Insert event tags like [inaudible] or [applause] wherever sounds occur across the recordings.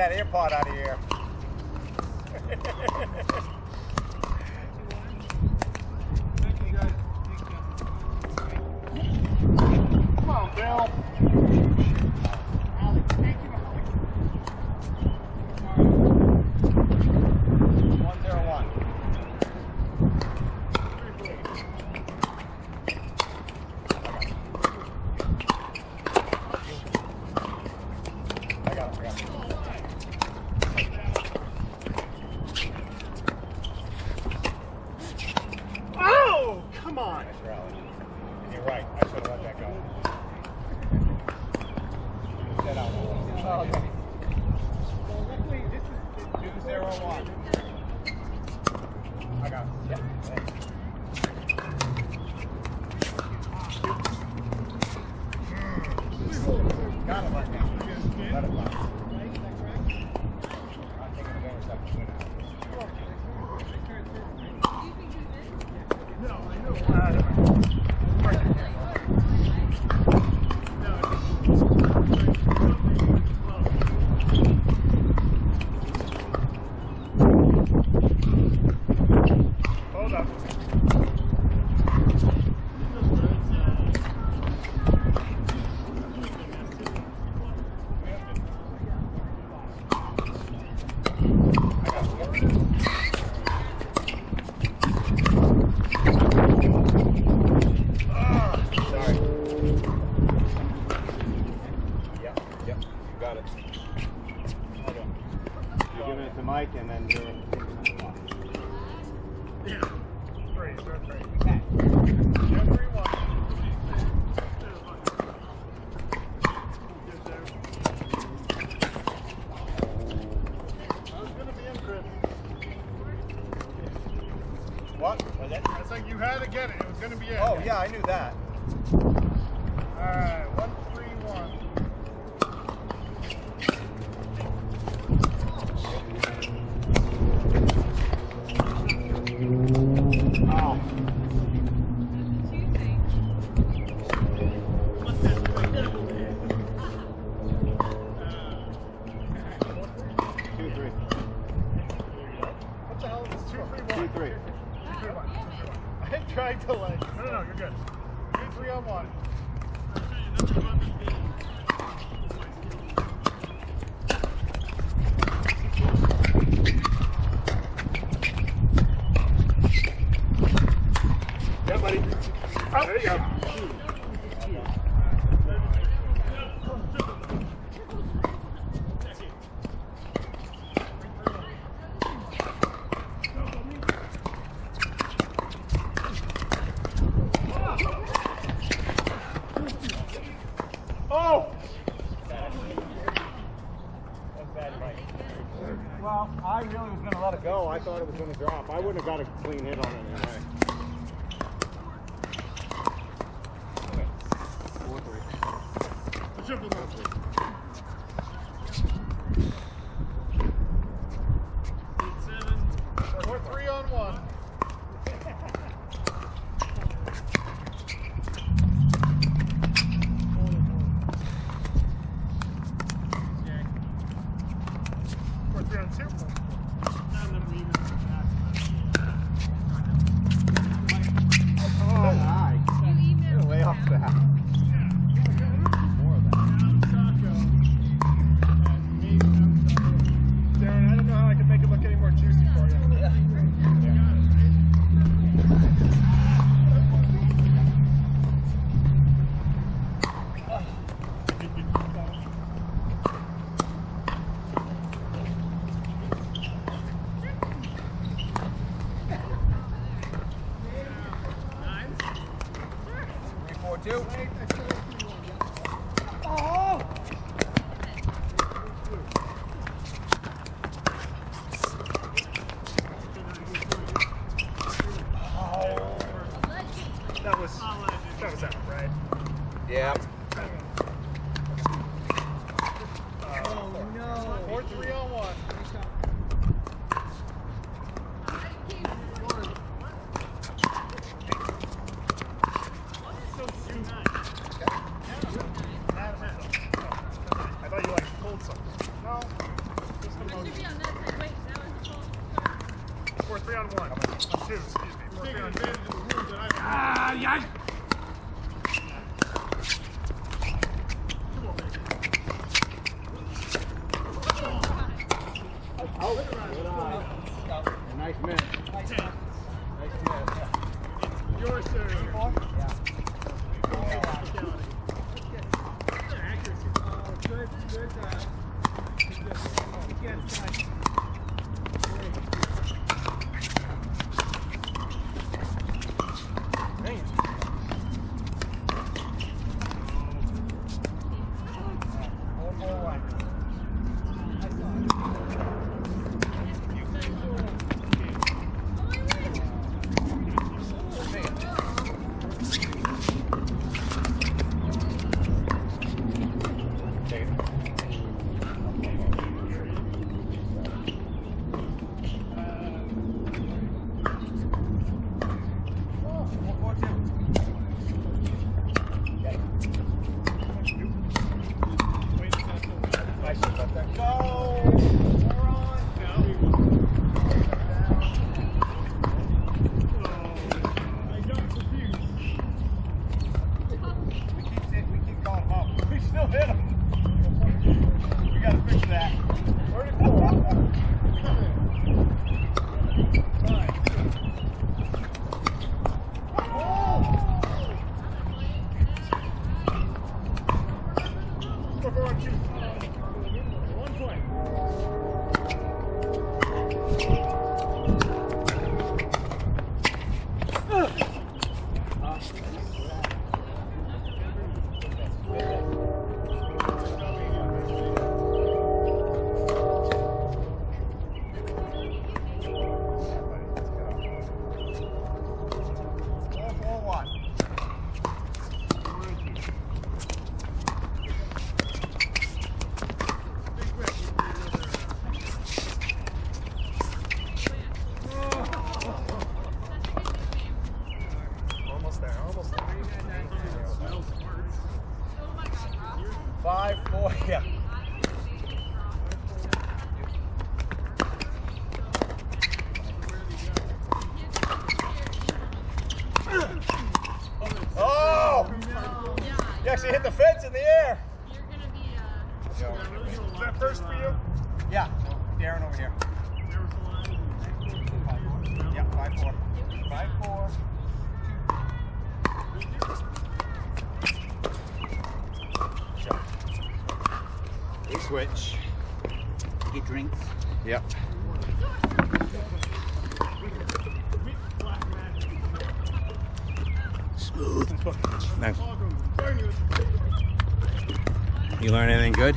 that AirPod out of here. Come on, Bill. One zero one. I got it, I got it. Oh, come on. Nice rally. You're right. I should have let that go. Set out. Oh, okay. Two zero one. I got it. Yeah. thanks. Got it right now. Let it fly. I'm taking a better second. Hold up. Two, three, Two, one. three. Two, three, one. Two, three, one. I tried to like. No, no, no, you're good. Two, three on one. Yeah, buddy. Oh, there you go. Oh! Well, I really was going to let it go. I thought it was going to drop. I wouldn't have got a clean hit on it anyway. Silveira. First for you? Yeah, Darrin over here. Five, yeah, four. Five four. They switch. Get drinks. Yep. Smooth. Nice. You learn anything good?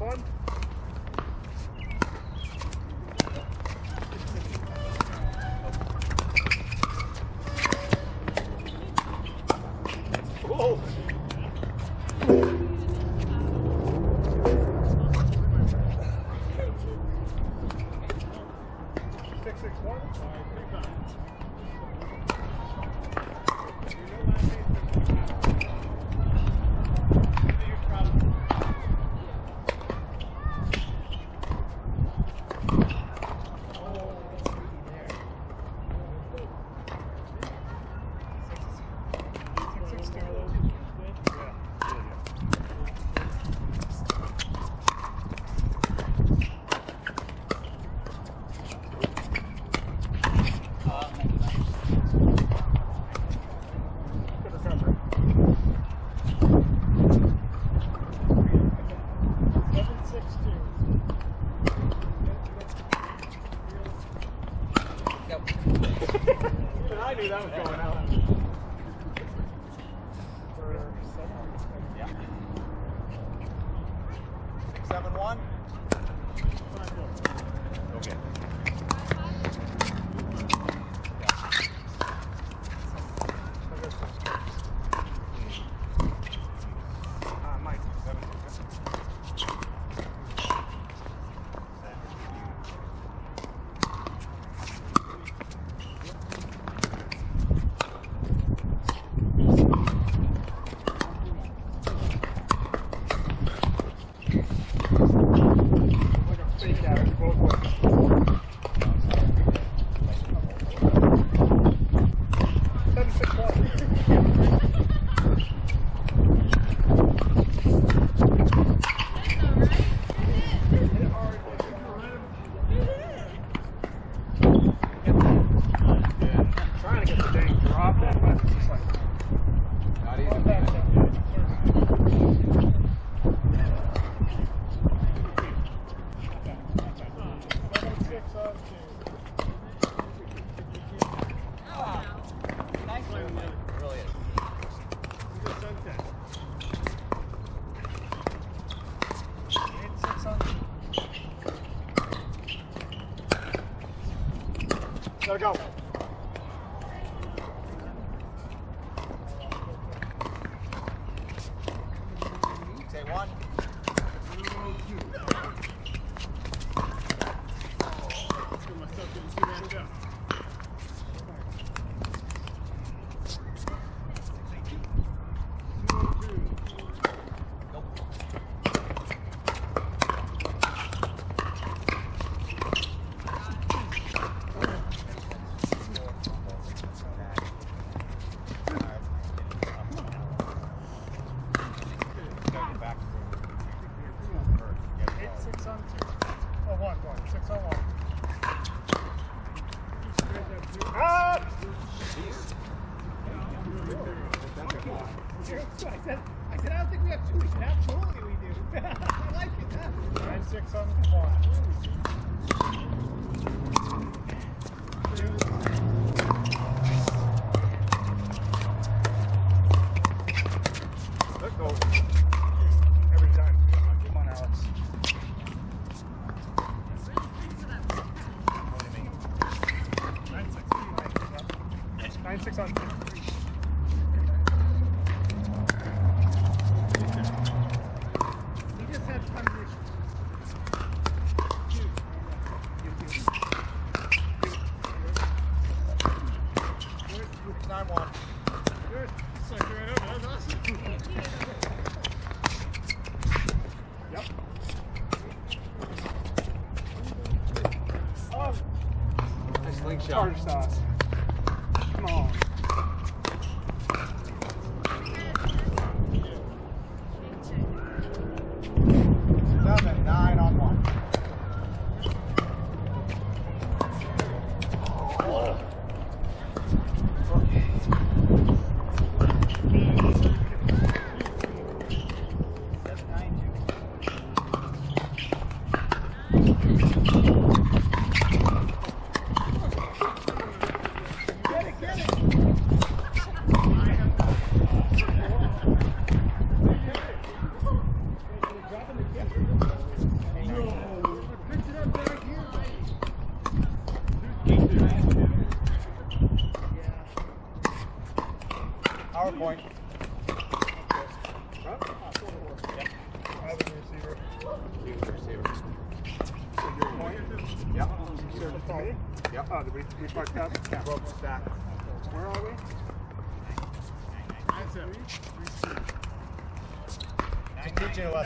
one. that was going out. shower. Gotta go. Let's go. Slingshot. Tartar sauce. Come on.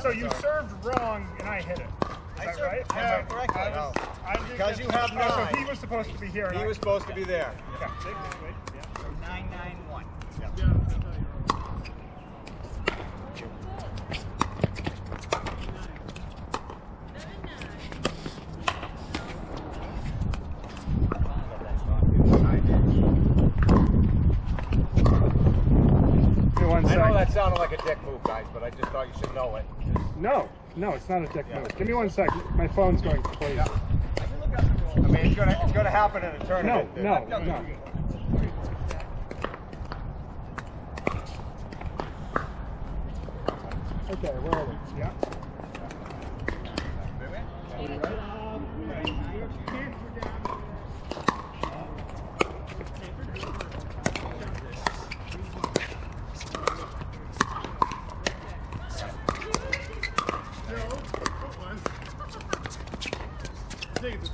So you sorry. served wrong and I hit it. Is I that served- right? I Yeah. served correctly. I was- No. I did Because you have oh, So he was supposed to be here. and He I- was supposed to be there. Yeah. Wait, wait, yeah. Nine nine one. Give me one I know sec. That sounded like a dick move, guys, but I just thought you should know it. No, no, it's not a dick Yeah. move. Give me one sec. My phone's going crazy. Yeah. I mean, it's gonna it's gonna happen in a No, tournament. no, no. Okay, where are we? Yeah.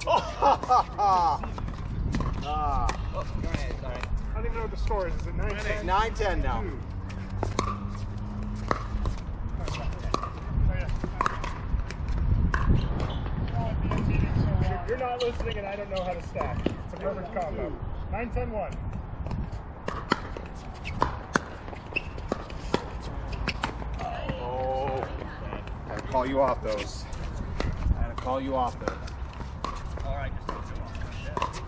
ah. Oh, go ahead. Sorry. I don't even know what the score is. Is it 9 10? 9 10 now. You're not listening and I don't know how to stack. It's a perfect combo. 9 10 1. Oh. I had to call you off those. I had to call you off those. All right, just take it off.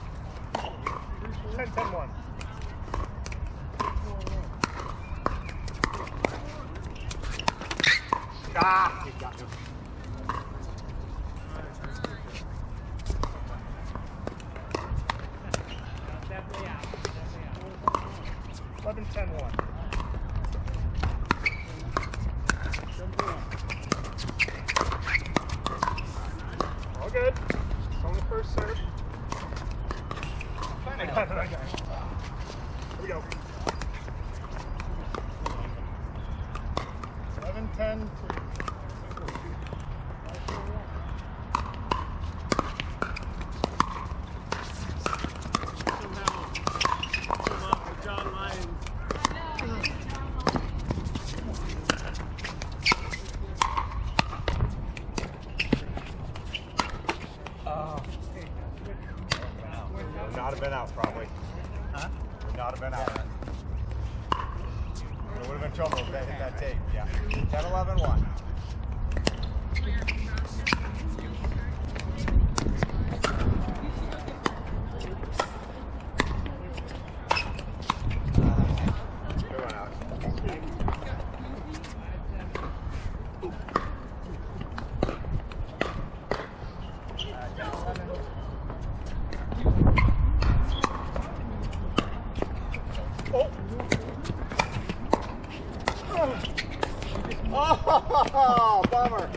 10 10 1. Ah! good. Just on the first serve. I got it, I got it. Here we go. 11, 10, 3. Been trouble if hit that tape. Yeah. 10 11 1. Good one, Alex. Oh! Oh, bummer.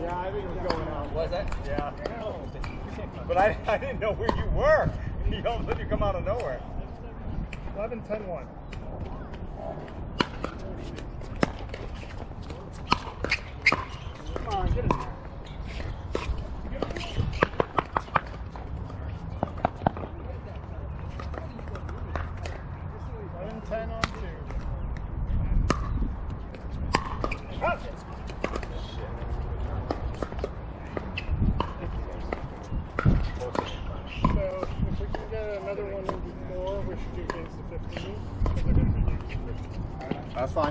Yeah, I think it was going out. Was that? Yeah. But I, [laughs] I didn't know where you were. [laughs] You all of a sudden you come out of nowhere. 11 10 1. Come on, get in